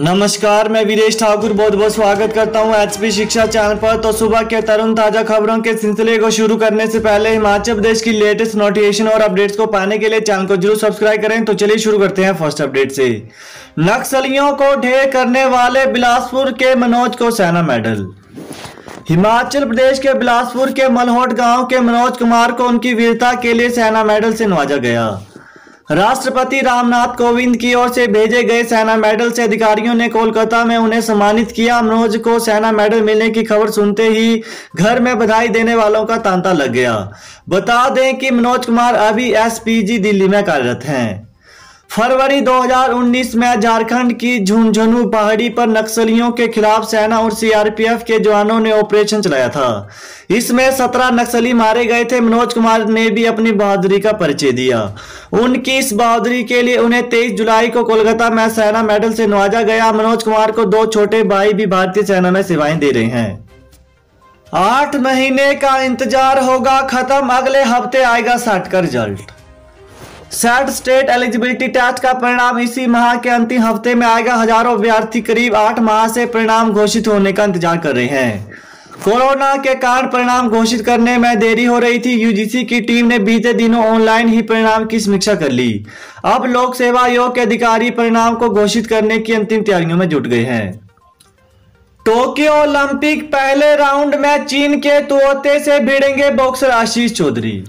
नमस्कार, मैं वीरेश ठाकुर, बहुत बहुत स्वागत करता हूँ एचपी शिक्षा चैनल पर। तो सुबह के तरुण ताज़ा खबरों के सिलसिले को शुरू करने से पहले हिमाचल प्रदेश की लेटेस्ट नोटिफिकेशन और अपडेट्स को पाने के लिए चैनल को ज़रूर सब्सक्राइब करें। तो चलिए शुरू करते हैं फ़र्स्ट अपडेट से। नक्सलियों को ढेर करने वाले बिलासपुर के मनोज को सेना मेडल। हिमाचल प्रदेश के बिलासपुर के मलहोट गाँव के मनोज कुमार को उनकी वीरता के लिए सेना मेडल से नवाजा गया। राष्ट्रपति रामनाथ कोविंद की ओर से भेजे गए सेना मेडल से अधिकारियों ने कोलकाता में उन्हें सम्मानित किया। मनोज को सेना मेडल मिलने की खबर सुनते ही घर में बधाई देने वालों का तांता लग गया। बता दें कि मनोज कुमार अभी एसपीजी दिल्ली में कार्यरत हैं। फरवरी 2019 में झारखंड की झुंझुनू पहाड़ी पर नक्सलियों के खिलाफ सेना और सीआरपीएफ के जवानों ने ऑपरेशन चलाया था। इसमें 17 नक्सली मारे गए थे। मनोज कुमार ने भी अपनी बहादुरी का परिचय दिया। उनकी इस बहादुरी के लिए उन्हें 23 जुलाई को कोलकाता में सेना मेडल से नवाजा गया। मनोज कुमार को दो छोटे भाई भी भारतीय सेना में सेवाएँ दे रहे हैं। आठ महीने का इंतज़ार होगा। खत्म। अगले हफ़्ते आएगा साठ का result. Set state eligibility test का परिणाम इसी माह के अंतिम हफ़्ते में आएगा। हज़ारों विद्यार्थी करीब आठ माह से परिणाम घोषित होने का इंतज़ार कर रहे हैं। कोरोना के कारण परिणाम घोषित करने में देरी हो रही थी। यूजीसी की टीम ने बीते दिनों ऑनलाइन ही परिणाम की समीक्षा कर ली। अब लोक सेवा आयोग के अधिकारी परिणाम को घोषित करने की अंतिम तैयारियों में जुट गए हैं। टोक्यो ओलंपिक पहले राउंड में चीन के तोते से भिड़ेंगे boxer Ashish Chaudhary.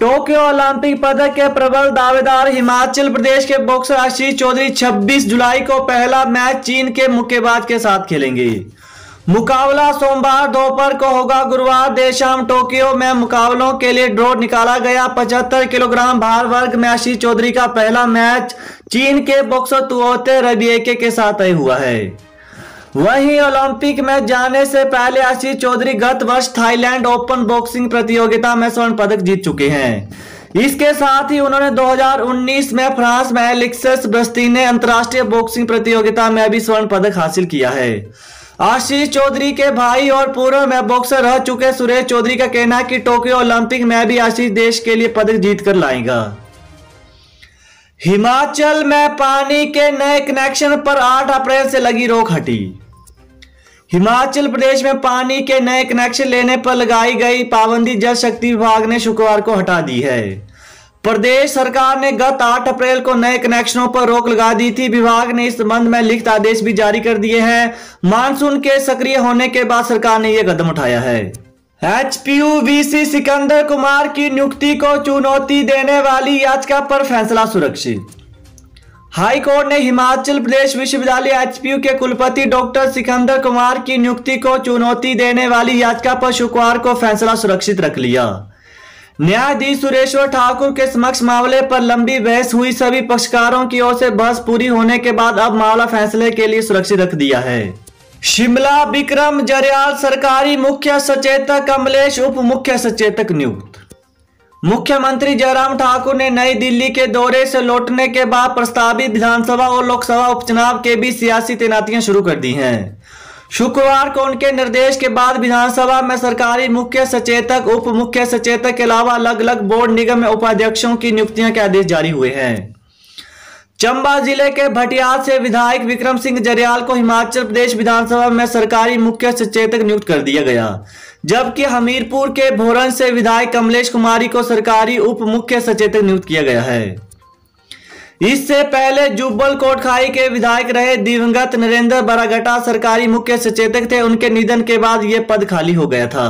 Tokyo Olympic पदक के प्रबल दावेदार हिमाचल प्रदेश के बॉक्सर आशीष चौधरी 26 जुलाई को पहला मैच चीन के मुक्केबाज के साथ खेलेंगे। मुकाबला सोमवार दोपहर को होगा गुरुवार, देर शाम टोक्यो में मुकाबलों के लिए ड्रॉ निकाला गया। 75 किलोग्राम भार वर्ग में आशीष चौधरी का पहला मैच चीन के बॉक्सर तुओते रबिएके के साथ तय हुआ है। वहीं ओलंपिक में जाने से पहले आशीष चौधरी गत वर्ष थाईलैंड ओपन बॉक्सिंग प्रतियोगिता में स्वर्ण पदक जीत चुके हैं। इसके साथ ही उन्होंने 2019 में फ्रांस में लिक्सेस बस्ती ने अंतर्राष्ट्रीय बॉक्सिंग प्रतियोगिता में भी स्वर्ण पदक हासिल किया है। आशीष चौधरी के भाई और पूर्व में बॉक्सर रह चुके सुरेश चौधरी का कहना है कि टोक्यो ओलंपिक में भी आशीष देश के लिए पदक जीत कर लाएगा। हिमाचल में पानी के नए कनेक्शन पर 8 अप्रैल से लगी रोक हटी। हिमाचल प्रदेश में पानी के नए कनेक्शन लेने पर लगाई गई पाबंदी जल शक्ति विभाग ने शुक्रवार को हटा दी है। प्रदेश सरकार ने गत 8 अप्रैल को नए कनेक्शनों पर रोक लगा दी थी। विभाग ने इस संबंध में लिखित आदेश भी जारी कर दिए हैं। मानसून के सक्रिय होने के बाद सरकार ने यह कदम उठाया है। एचपीयू वीसी सिकंदर कुमार की नियुक्ति को चुनौती देने वाली याचिका पर फैसला सुरक्षित। हाई कोर्ट ने हिमाचल प्रदेश विश्वविद्यालय एचपीयू के कुलपति डॉक्टर सिकंदर कुमार की नियुक्ति को चुनौती देने वाली याचिका पर शुक्रवार को फैसला सुरक्षित रख लिया। न्यायाधीश सुरेश्वर ठाकुर के समक्ष मामले पर लंबी बहस हुई। सभी पक्षकारों की ओर से बहस पूरी होने के बाद अब मामला फैसले के लिए सुरक्षित रख दिया है। शिमला विक्रम जरियाल सरकारी मुख्य सचेतक, कमलेश उप मुख्य सचेतक नियुक्त। मुख्यमंत्री जयराम ठाकुर ने नई दिल्ली के दौरे से लौटने के बाद प्रस्तावित विधानसभा और लोकसभा उपचुनाव के बीच सियासी तैनातियाँ शुरू कर दी हैं। शुक्रवार को उनके निर्देश के बाद विधानसभा में सरकारी मुख्य सचेतक, उप मुख्य सचेतक के अलावा अलग अलग बोर्ड निगम में उपाध्यक्षों की नियुक्तियाँ के आदेश जारी हुए हैं। चंबा ज़िले के भटियाल से विधायक विक्रम सिंह जरियाल को हिमाचल प्रदेश विधानसभा में सरकारी मुख्य सचेतक नियुक्त कर दिया गया। जबकि हमीरपुर के भोरन से विधायक कमलेश कुमारी को सरकारी उप मुख्य सचेतक नियुक्त किया गया है। इससे पहले जुब्बल कोटखाई के विधायक रहे दिवंगत नरेंद्र बरागटा सरकारी मुख्य सचेतक थे। उनके निधन के बाद ये पद खाली हो गया था।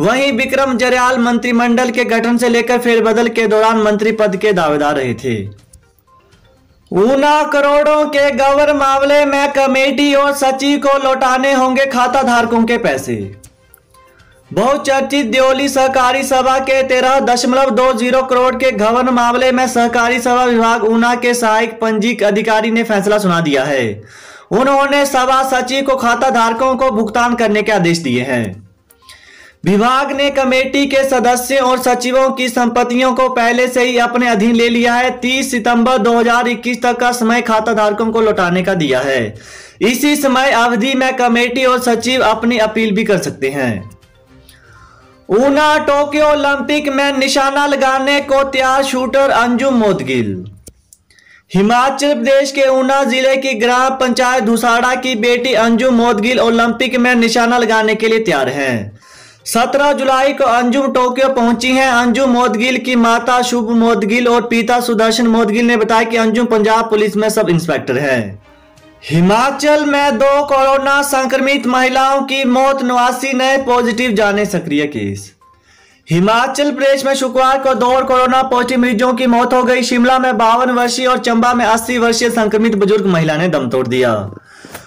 वहीं विक्रम जरियाल मंत्रिमंडल के गठन से लेकर फेरबदल के दौरान मंत्री पद के दावेदार रहे थे। ऊना करोड़ों के गवर मामले में कमेटी और सचिव को लौटाने होंगे खाता धारकों के पैसे। बहुचर्चित दियोली सहकारी सभा के तेरह दशमलव दो ज़ीरो करोड़ के गवन मामले में सहकारी सभा विभाग ऊना के सहायक पंजीक अधिकारी ने फैसला सुना दिया है। उन्होंने सभा सचिव को खाता धारकों को भुगतान करने के आदेश दिए हैं। विभाग ने कमेटी के सदस्यों और सचिवों की संपत्तियों को पहले से ही अपने अधीन ले लिया है। 30 सितंबर 2021 तक का समय खाता धारकों को लौटाने का दिया है। इसी समय अवधि में कमेटी और सचिव अपनी अपील भी कर सकते हैं। ऊना टोक्यो ओलंपिक में निशाना लगाने को तैयार शूटर अंजुम मोदगिल। हिमाचल प्रदेश के ऊना ज़िले की ग्राम पंचायत धुसाड़ा की बेटी अंजुम मोदगिल ओलंपिक में निशाना लगाने के लिए तैयार हैं। 17 जुलाई को अंजुम टोक्यो पहुँची हैं। अंजुम मोदगिल की माता शुभ मोदगिल और पिता सुदर्शन मोदगिल ने बताया कि अंजुम पंजाब पुलिस में सब इंस्पेक्टर हैं। हिमाचल में दो कोरोना संक्रमित महिलाओं की मौत, नवासी नए पॉजिटिव, जाने सक्रिय केस। हिमाचल प्रदेश में शुक्रवार को दो और कोरोना पॉजिटिव मरीजों की मौत हो गई। शिमला में बावन वर्षीय और चंबा में अस्सी वर्षीय संक्रमित बुज़ुर्ग महिला ने दम तोड़ दिया।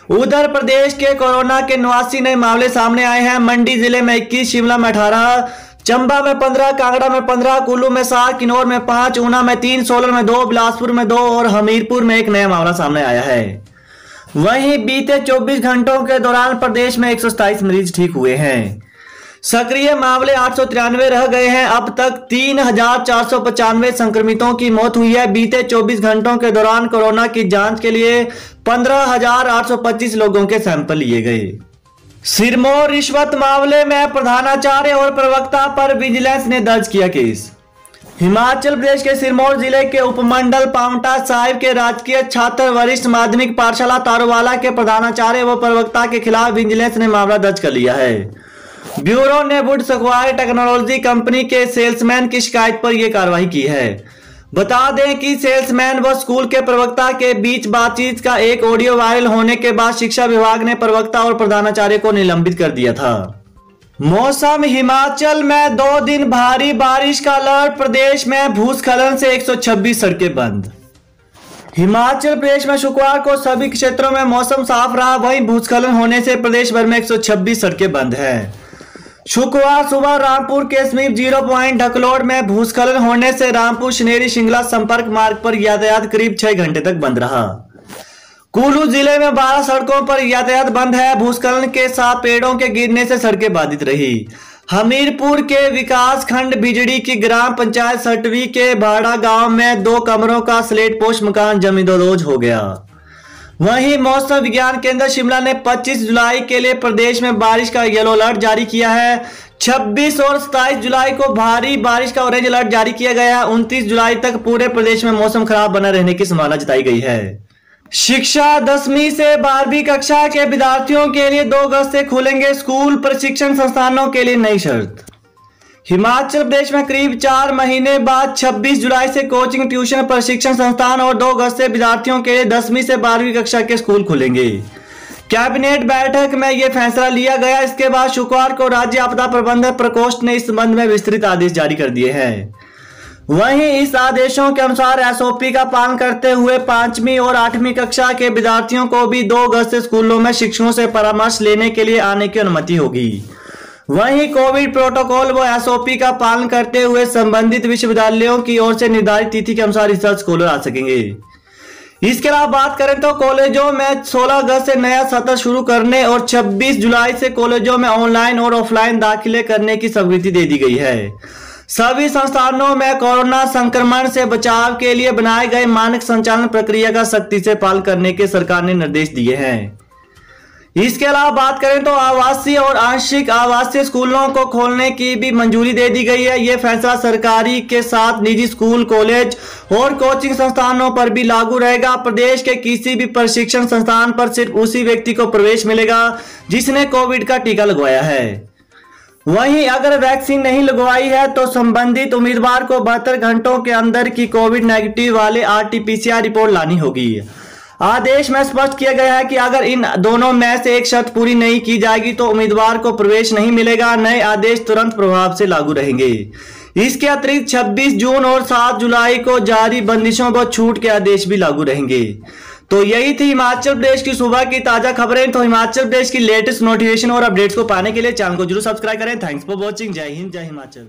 उधर प्रदेश के कोरोना के नवासी नए मामले सामने आए हैं। मंडी ज़िले में इक्कीस, शिमला में अठारह, चंबा में पंद्रह, कांगड़ा में पंद्रह, कुल्लू में सात, किन्नौर में पाँच, ऊना में तीन, सोलन में दो, बिलासपुर में दो और हमीरपुर में एक नया मामला सामने आया है। वहीं बीते 24 घंटों के दौरान प्रदेश में एक मरीज़ ठीक हुए हैं। सक्रिय मामले आठ सौ तिरानवे रह गए हैं। अब तक तीन संक्रमितों की मौत हुई है। बीते 24 घंटों के दौरान कोरोना की जाँच के लिए पंद्रह हज़ार आठ सौ पच्चीस लोगों के सैंपल लिए गए। सिरमौर, रिश्वत मामले में प्रधानाचार्य और प्रवक्ता पर विजिलेंस ने दर्ज किया केस। हिमाचल प्रदेश के सिरमौर ज़िले के उपमंडल पाउंटा साहिब के राजकीय छात्र वरिष्ठ माध्यमिक पाठशाला तारोवाला के प्रधानाचार्य व प्रवक्ता के खिलाफ विजिलेंस ने मामला दर्ज कर लिया है। ब्यूरो ने वुड सक्वायर टेक्नोलॉजी कंपनी के सेल्समैन की शिकायत पर यह कार्रवाई की है। बता दें कि सेल्समैन व स्कूल के प्रवक्ता के बीच बातचीत का एक ऑडियो वायरल होने के बाद शिक्षा विभाग ने प्रवक्ता और प्रधानाचार्य को निलंबित कर दिया था। मौसम, हिमाचल में दो दिन भारी बारिश का अलर्ट, प्रदेश में भूस्खलन से 126 सड़कें बंद। हिमाचल प्रदेश में शुक्रवार को सभी क्षेत्रों में मौसम साफ़ रहा, वहीं भूस्खलन होने से प्रदेश भर में 126 सड़कें बंद हैं। शुक्रवार सुबह रामपुर के समीप ज़ीरो पॉइंट ढकलोड में भूस्खलन होने से रामपुर शनेरी शिंगला संपर्क मार्ग पर यातायात करीब छह घंटे तक बंद रहा। कुल्लू ज़िले में बारह सड़कों पर यातायात बंद है। भूस्खलन के साथ पेड़ों के गिरने से सड़कें बाधित रही। हमीरपुर के विकास खंड बिजड़ी की ग्राम पंचायत सटवी के भाड़ा गाँव में दो कमरों का स्लेट पोस्ट मकान जमींदोज हो गया। वहीं मौसम विज्ञान केंद्र शिमला ने 25 जुलाई के लिए प्रदेश में बारिश का येलो अलर्ट जारी किया है। 26 और 27 जुलाई को भारी बारिश का ऑरेंज अलर्ट जारी किया गया है। 29 जुलाई तक पूरे प्रदेश में मौसम खराब बना रहने की संभावना जताई गई है। शिक्षा दसवीं से बारहवीं कक्षा के विद्यार्थियों के लिए दो अगस्त से खुलेंगे स्कूल, प्रशिक्षण संस्थानों के लिए नई शर्त। हिमाचल प्रदेश में करीब चार महीने बाद 26 जुलाई से कोचिंग, ट्यूशन, प्रशिक्षण संस्थान और 2 अगस्त से विद्यार्थियों के लिए दसवीं से बारहवीं कक्षा के स्कूल खुलेंगे। कैबिनेट बैठक में यह फैसला लिया गया। इसके बाद शुक्रवार को राज्य आपदा प्रबंधन प्रकोष्ठ ने इस संबंध में विस्तृत आदेश जारी कर दिए हैं। वहीं इस आदेशों के अनुसार एसओपी का पालन करते हुए पांचवी और आठवीं कक्षा के विद्यार्थियों को भी दो अगस्त स्कूलों में शिक्षकों से परामर्श लेने के लिए आने की अनुमति होगी। वहीं कोविड प्रोटोकॉल व एसओपी का पालन करते हुए संबंधित विश्वविद्यालयों की ओर से निर्धारित तिथि के अनुसार रिसर्च स्कॉलर आ सकेंगे। इसके अलावा बात करें तो कॉलेजों में 16 अगस्त से नया सत्र शुरू करने और 26 जुलाई से कॉलेजों में ऑनलाइन और ऑफलाइन दाखिले करने की स्वीकृति दे दी गई है। सभी संस्थानों में कोरोना संक्रमण से बचाव के लिए बनाए गए मानक संचालन प्रक्रिया का सख्ती से पालन करने के सरकार ने निर्देश दिए हैं। इसके अलावा बात करें तो आवासीय और आंशिक आवासीय स्कूलों को खोलने की भी मंजूरी दे दी गई है। ये फैसला सरकारी के साथ निजी स्कूल, कॉलेज और कोचिंग संस्थानों पर भी लागू रहेगा। प्रदेश के किसी भी प्रशिक्षण संस्थान पर सिर्फ़ उसी व्यक्ति को प्रवेश मिलेगा जिसने कोविड का टीका लगवाया है। वहीं अगर वैक्सीन नहीं लगवाई है तो संबंधित उम्मीदवार को बहत्तर घंटों के अंदर की कोविड नेगेटिव वाले आरटीपीसीआर रिपोर्ट लानी होगी। आदेश में स्पष्ट किया गया है कि अगर इन दोनों में से एक शर्त पूरी नहीं की जाएगी तो उम्मीदवार को प्रवेश नहीं मिलेगा। नए आदेश तुरंत प्रभाव से लागू रहेंगे। इसके अतिरिक्त 26 जून और 7 जुलाई को जारी बंदिशों व छूट के आदेश भी लागू रहेंगे। तो यही थी हिमाचल प्रदेश की सुबह की ताज़ा खबरें। तो हिमाचल प्रदेश की लेटेस्ट नोटिफिकेशन और अपडेट्स को पाने के लिए चैनल को ज़रूर सब्सक्राइब करें। थैंक्स फॉर वॉचिंग जय हिंद, जय हिमाचल।